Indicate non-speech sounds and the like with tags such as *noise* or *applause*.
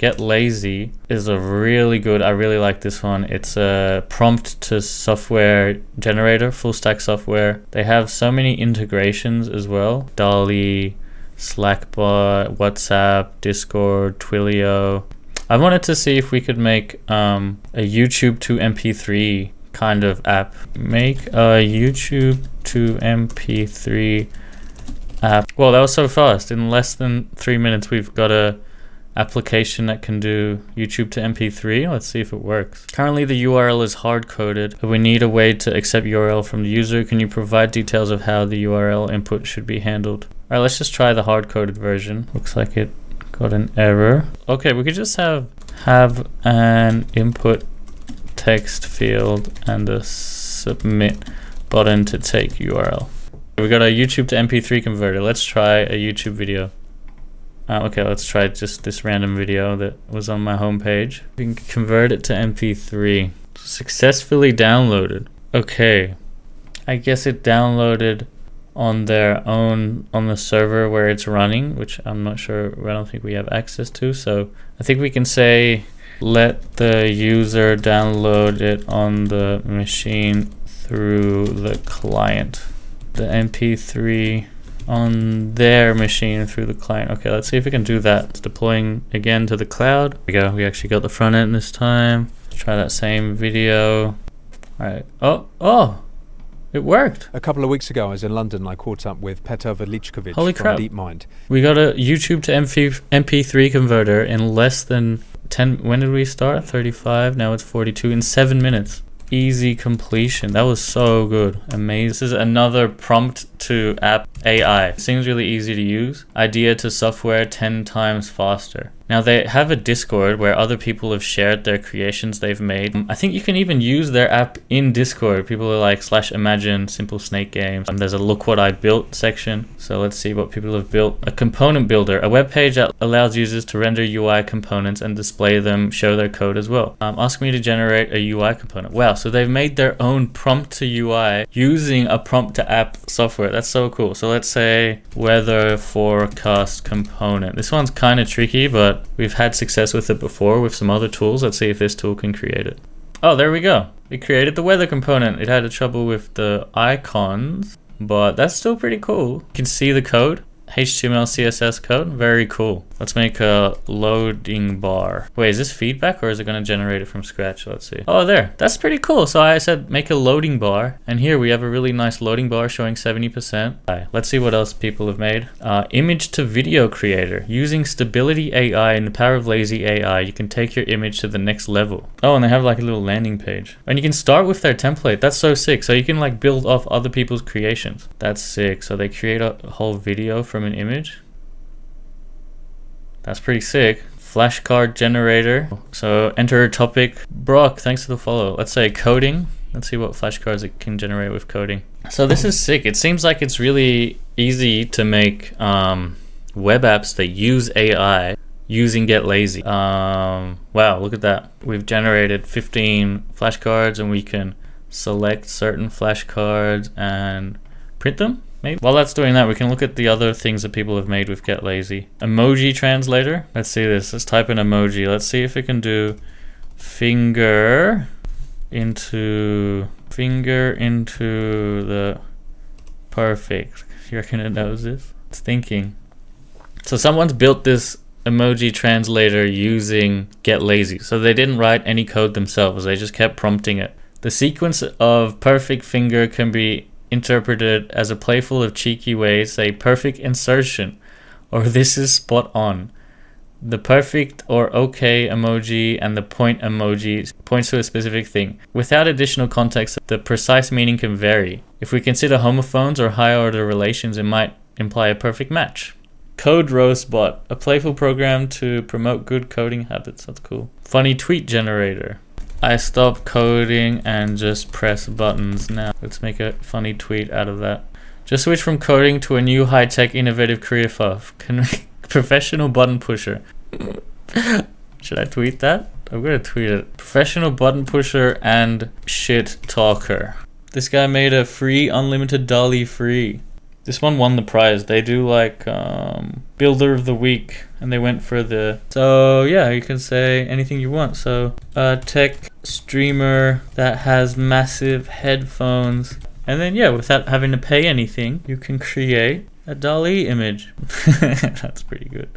Get Lazy is a really good, I really like this one. It's a prompt to software generator, full stack software. They have so many integrations as well. DALL-E, Slackbot, WhatsApp, Discord, Twilio. I wanted to see if we could make um, a YouTube to MP3 kind of app. Make a YouTube to MP3 app. Well, that was so fast. In less than three minutes, we've got a application that can do YouTube to MP3. Let's see if it works. Currently the URL is hard coded. We need a way to accept URL from the user. Can you provide details of how the URL input should be handled? All right, let's just try the hard coded version. Looks like it got an error. Okay, we could just have have an input text field and a submit button to take URL. We got a YouTube to MP3 converter. Let's try a YouTube video. Uh, okay, let's try just this random video that was on my homepage. We can convert it to MP3. Successfully downloaded. Okay. I guess it downloaded on their own, on the server where it's running, which I'm not sure, I don't think we have access to. So I think we can say, let the user download it on the machine through the client. The MP3 on their machine through the client. Okay, let's see if we can do that. It's deploying again to the cloud. There we go. We actually got the front end this time. Let's try that same video. All right. Oh, oh, it worked. A couple of weeks ago, I was in London. I caught up with Petr Velichkovic Holy from crap. DeepMind. We got a YouTube to MP MP3 converter in less than 10. When did we start? 35. Now it's 42 in seven minutes. Easy completion. That was so good. Amazing. This is another prompt to app AI. Seems really easy to use. Idea to software 10 times faster. Now they have a Discord where other people have shared their creations they've made. I think you can even use their app in Discord. People are like slash imagine simple snake games. And there's a look what I built section. So let's see what people have built. A component builder, a web page that allows users to render UI components and display them, show their code as well. Um, ask me to generate a UI component. Wow, so they've made their own prompt to UI using a prompt to app software. That's so cool. So let's say weather forecast component. This one's kind of tricky, but we've had success with it before with some other tools. Let's see if this tool can create it. Oh, there we go. We created the weather component. It had a trouble with the icons, but that's still pretty cool. You can see the code. HTML, CSS code. Very cool. Let's make a loading bar. Wait, is this feedback or is it to generate it from scratch? Let's see. Oh, there. That's pretty cool. So I said make a loading bar. And here we have a really nice loading bar showing 70%. Right, let's see what else people have made. Uh, image to video creator. Using Stability AI and the power of lazy AI, you can take your image to the next level. Oh, and they have like a little landing page. And you can start with their template. That's so sick. So you can like build off other people's creations. That's sick. So they create a whole video from an image. That's pretty sick. Flashcard generator. So enter a topic. Brock, thanks for the follow. Let's say coding. Let's see what flashcards it can generate with coding. So this is sick. It seems like it's really easy to make um, web apps that use AI using Get Lazy. Um, wow, look at that. We've generated 15 flashcards and we can select certain flashcards and print them. Maybe. While that's doing that, we can look at the other things that people have made with Get Lazy. Emoji translator. Let's see this. Let's type in emoji. Let's see if it can do finger into finger into the perfect. You reckon it knows this? It's thinking. So someone's built this emoji translator using Get Lazy. So they didn't write any code themselves. They just kept prompting it. The sequence of perfect finger can be interpreted as a playful of cheeky way, say perfect insertion, or this is spot on. The perfect or okay emoji and the point emoji points to a specific thing. Without additional context, the precise meaning can vary. If we consider homophones or higher order relations, it might imply a perfect match. Code Roast Bot, a playful program to promote good coding habits. That's cool. Funny tweet generator. I stop coding and just press buttons now. Let's make a funny tweet out of that. Just switch from coding to a new high-tech innovative career path. Can *laughs* professional button pusher. *laughs* Should I tweet that? I'm gonna tweet it. Professional button pusher and shit talker. This guy made a free unlimited DALL-E free. This one won the prize. They do like um, Builder of the Week, and they went for the. So yeah, you can say anything you want. So uh, tech streamer that has massive headphones, and then yeah, without having to pay anything, you can create a DALL-E image. *laughs* That's pretty good.